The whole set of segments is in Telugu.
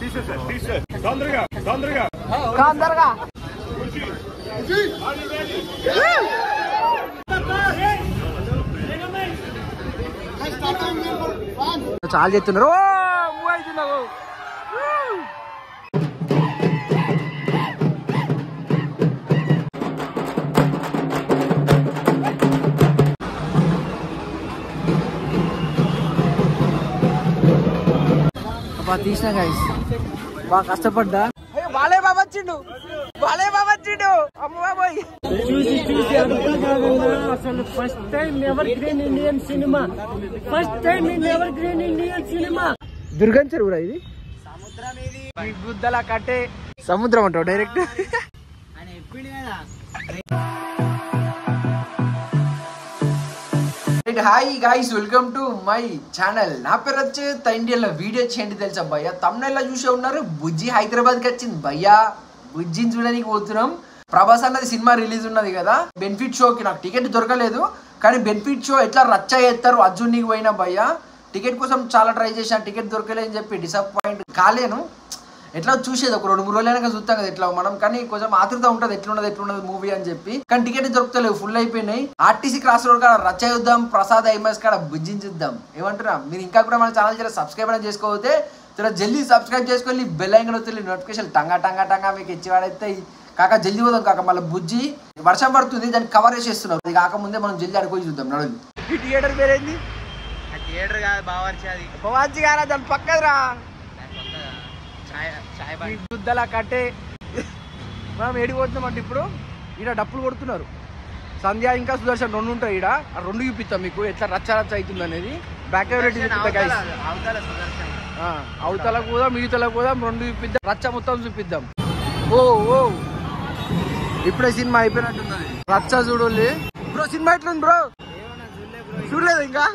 తీసేసారు తీసేసారు తొందరగా తొందరగా తొందరగా చాలా చెప్తున్నారు ఓ మూవ్ అవుతున్నావు అబ్బా తీసిన గైస్ బాగా కష్టపడ్డా? బాలే బాబా వచ్చిండు. బాలే బాబా వచ్చిండు. అమ్మ బాబాయ్. చూసి చూసి అసలు first time evergreen Indian cinema first time in evergreen Indian cinema దుర్గం చెరువురా ఇది? ఈ గుద్దల కట్టే. సముద్రం అంటావు direct hi guys welcome to my channel నా పేరు వచ్చి ఇండియన్ వీడియో చేయండి తెలుసా భయ్య? తమిళలో చూసే ఉన్నారు బుజ్జి హైదరాబాద్కి వచ్చింది భయ్యా. బుజ్జిని చూడడానికి పోతున్నాం. ప్రభాస్ అన్నది సినిమా రిలీజ్ ఉన్నది కదా? బెనిఫిట్ షోకి నాకు టికెట్ దొరకలేదు. కానీ బెనిఫిట్ షో ఎట్లా రచ్చ చేస్తారు అర్జున్కి పోయినా భయ్యా? టికెట్ కోసం చాలా ట్రై చేశాను టికెట్ దొరకలేదని చెప్పి డిసప్పాయింట్ కాలేను. ఎట్లా చూసేది? ఒక రెండు మూడు రోజులైనా చూస్తాం కదా ఎట్లా మనం. కానీ కొంచెం ఆతృత ఉంటుంది. ఎట్లున్నది ఎట్లున్నది మూవీ అని చెప్పి. కానీ టికెట్ దొరుకుతలేవు. ఫుల్ అయిపోయినాయి. ఆర్టీసీ క్రాస్ రోడ్ కాడ రచ్చ చూద్దాం ప్రసాద్ ఐమాస్ కాడ బుజ్జించుద్దాం. ఏమంటారా మీరు ఇంకా కూడా మన ఛానల్ జర సబ్స్క్రైబ్ అని చేసుకోకపోతే జర జల్దీ సబ్స్క్రైబ్ చేసుకొని బెల్ ఐకన్ వస్తుంది నోటిఫికేషన్ టంగా టంగా టంగా మీకు ఇచ్చివాడైతే కాక జల్దీ పోదాం కాక మళ్ళీ బుజ్జి. వర్షం పడుతుంది. దాన్ని కవర్ చేసేస్తున్నారు. ఇది కాకముందే మనం జల్దీ అడుగు చూద్దాం. నడులు ఈ థియేటర్ పేరేంది? థియేటర్ కాదు బావర్చి అది. గారా దాని పక్కదిరా. గుద్దలా కట్టే మనం ఏడిపోతున్నాం అంటే ఇప్పుడు ఈడ డప్పులు కొడుతున్నారు. సంధ్య ఇంకా సుదర్శన్ రెండు ఉంటాయి ఈడ. ఆ రెండు చూపిస్తాం మీకు. ఎట్లా రచ్చ రచ్చ అవుతుంది అనేది. బ్యాక్ అవతల కూడా మిగతల కూడా రెండు చూపిద్దాం. రచ్చ మొత్తం చూపిద్దాం. ఓ ఓ. ఇప్పుడే సినిమా అయిపోయినట్టున్నది. రచ్చ చూడాలి బ్రో సినిమా ఎట్లుంది బ్రో? చూడలేదు ఇంకా?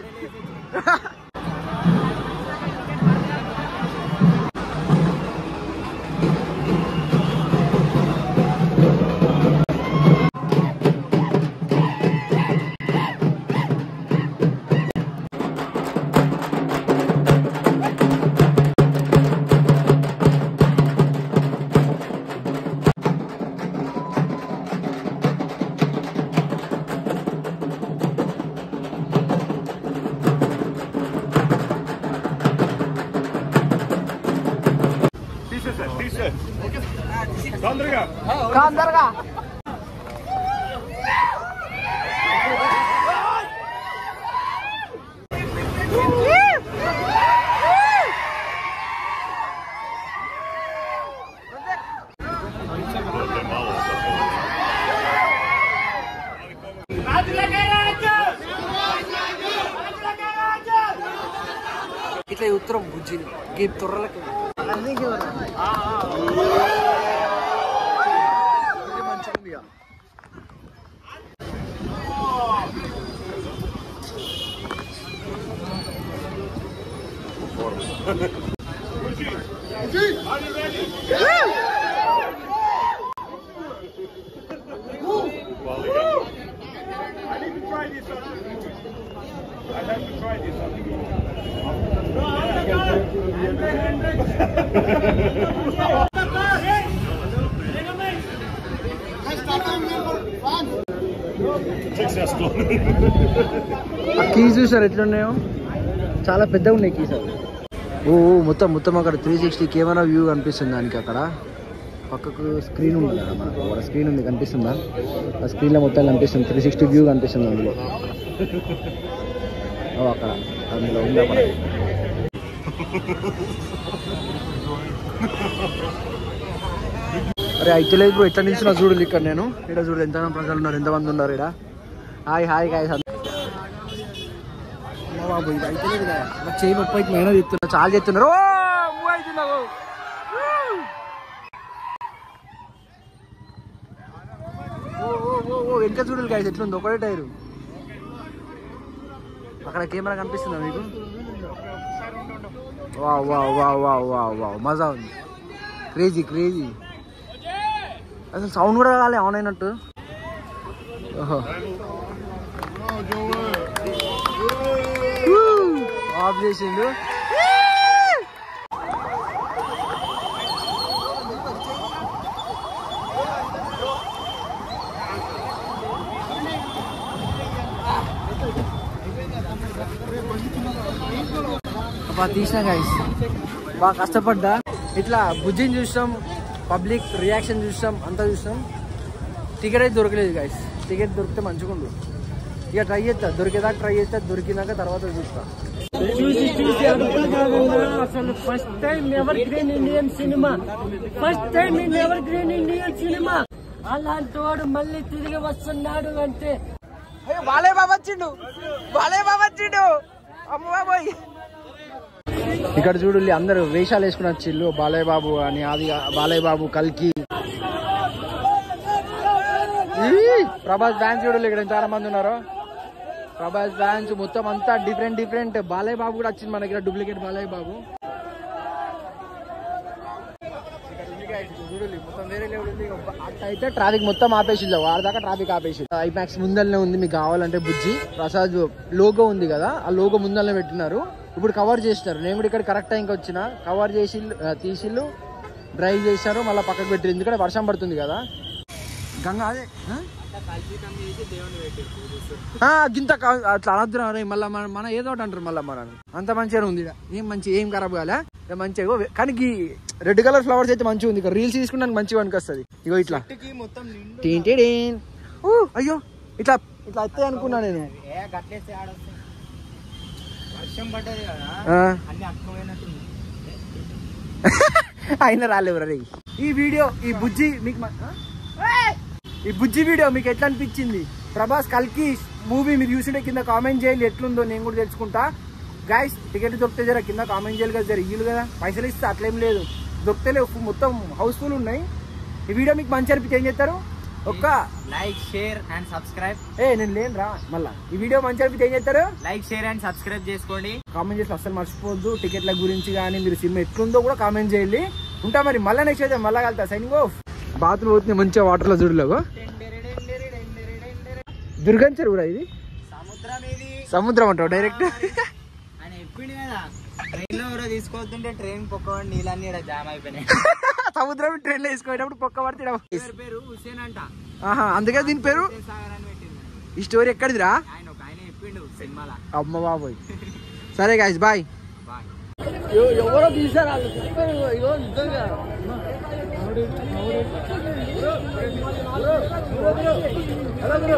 తొందరగా తొందరగా ఇట్లా ఈ ఉత్తరం బుజ్జిని గీ తొర్రలకి అన్నీ I need to try this on. I have to try this on. Successful. ఆ కీస్ చూసారు ఎట్లున్నాయో చాలా పెద్దగా ఉన్నాయి కీస్ అవి ఓ మొత్తం మొత్తం అక్కడ త్రీ సిక్స్టీ కెమెరా వ్యూ కనిపిస్తుంది దానికి అక్కడ. పక్కకు స్క్రీన్ ఉంది కదా మనకు. ఒక స్క్రీన్ ఉంది కనిపిస్తుందా? ఆ స్క్రీన్లో మొత్తం కనిపిస్తుంది. త్రీ సిక్స్టీ వ్యూ కనిపిస్తుంది అందులో. ఓ అక్కడ. అందులో ఉంది అక్కడ అరే అయితే లేదు ఇప్పుడు ఎట్లా నిలిచిన చూడు ఇక్కడ నేను. ఇక్కడ చూడు ఎంత ప్రజలు ఉన్నారు ఎంతమంది ఉన్నారు ఇక్కడ. హాయ్ హాయ్ హాయ్ బాబు ఇది అయితేలేదు కదా. చేయి నొప్పి అయితే నేను చెప్తున్నా చాలా చెప్తున్నారు ఓ అవుతున్నావు ఓ ఓ ఓ వెనక చూడలు గాయస్ ఎట్లుంది. ఒకటే టైరు. అక్కడ కెమెరా కనిపిస్తుందా మీకు? వా వా వా వా వా వా మజా ఉంది. క్రేజీ క్రేజీ అసలు సౌండ్ కూడా కాలే ఆన్ అయినట్టు. ఓహో. ఆఫ్ చేసిండు. తీసిన గైస్ బాగా కష్టపడ్డా. ఇట్లా బుజ్జిని చూసాం పబ్లిక్ రియాక్షన్ చూసాం అంతా చూసాం టికెట్ అయితే దొరకలేదు గైస్ టికెట్ దొరికితే మంచిగా ఉండు ఇక ట్రై చేస్తా దొరికేదాకా ట్రై చేస్తా దొరికినాక తర్వాత చూస్తా. చూసి చూసి అసలు first time evergreen Indian cinema first time in evergreen Indian cinema అలాంటి వాడు మళ్ళీ తిరిగి వస్తున్నాడు అంటే. అయ్యో బాలే బాబు వచ్చిండు. బాలే బాబు వచ్చిండు. అమ్మ బాబోయ్. ఇక్కడ చూడు అందరూ వేషాలు వేసుకుని వచ్చిళ్ళు. బాలయ్య బాబు అని అది బాలయ్య బాబు కల్కి. ఈ ప్రభాస్ ఫ్యాన్స్ చూడు ఇక్కడ చాలా మంది ఉన్నారు. ప్రభాస్ ఫ్యాన్స్ మొత్తం అంతా డిఫరెంట్ డిఫరెంట్ బాలయ్య బాబు కూడా వచ్చింది మన దగ్గర డూప్లికేట్ బాలయ్య బాబు అయితే ట్రాఫిక్ మొత్తం ఆపేసింది వారి దాకా ట్రాఫిక్ ఆపేసి ఐమాక్స్ ముందరనే ఉంది మీకు కావాలంటే బుజ్జి. ప్రసాద్ లోగో ఉంది కదా ఆ లోగో ముందరనే పెట్టినారు. ఇప్పుడు కవర్ చేసినారు. నేను కూడా ఇక్కడ కరెక్ట్ టైంకి వచ్చిన. కవర్ చేసి తీసిళ్ళు డ్రైవ్ చేశారు మళ్ళీ పక్కకు పెట్టారు ఎందుకంటే వర్షం పడుతుంది కదా. గంగా అదే గింత అట్లా అనద్దురా మళ్ళీ మన మన ఏదో ఒకటి అంటారు మళ్ళీ మన అంత మంచిగా ఉంది. ఏం మంచి ఏం ఖరాబ్ కాలే మంచిగా కానీ రెడ్ కలర్ ఫ్లవర్స్ అయితే మంచిగా ఉంది రీల్స్ తీసుకున్నానికి మంచిగా వస్తుంది ఇగో ఇట్లా. టీన్. ఊ, అయ్యో ఇట్లా ఇట్లా వస్తాయి అనుకున్నా నేను. అయినా రాలేవు రే. ఈ వీడియో ఈ బుజ్జి మీకు! ఈ బుజ్జి వీడియో మీకు ఎట్లా అనిపించింది? ప్రభాస్ కల్కి మూవీ మీరు చూసింటే కింద కామెంట్ చేయండి ఎట్లుందో నేను కూడా తెలుసుకుంటా. గాయస్ టికెట్ దొరికితే జర కింద కామెంట్ చేయాలి కదా జర ఇయ్యలు కదా. పైసలు ఇస్తే అట్లేం లేదు. దొరికితే లేవు మొత్తం హౌస్ఫుల్ ఉన్నాయి. ఈ వీడియో మీకు మంచి అనిపిస్తే ఏం చేస్తారు? ఒక్క లైక్ షేర్ అండ్ సబ్స్క్రైబ్ ఏ నేను లేను రా మళ్ళా. ఈ వీడియో మంచి అనిపిస్తే ఏం చేస్తారు? లైక్ షేర్ అండ్ సబ్స్క్రైబ్ చేసుకోండి. కామెంట్ చేసి అస్సలు మర్చిపోవద్దు. టికెట్ల గురించి కానీ మీరు సినిమా ఎట్లుందో కూడా కామెంట్ చేయండి. ఉంటా మరి మళ్ళీ నెక్స్ట్ అయితే మళ్ళీ కలుతా సైనింగ్ ఆఫ్ బాత్రూమ్ పోతుంది మంచిగా వాటర్లో చూడలేవు? దుర్గం చెరువురా ఇది? సముద్రం అంటావు డైరెక్ట్ ఆయన ఎప్పుడు కదా. ట్రైన్లో తీసుకోవద్దుంటే నీళ్ళన్నీ జామ్ అయిపోయినాయి. సముద్రం ట్రైన్లో వేసుకునేటప్పుడు పొక్క పడితే ఎవరి పేరు? హుసేన్ అంట. ఆహా అందుకే దీని పేరు? ఈ స్టోరీ ఎక్కడిదిరా? అమ్మ బాబోయ్. సరే గాయస్ బాయ్ బాయ్ ఎవరో తీసారు रंग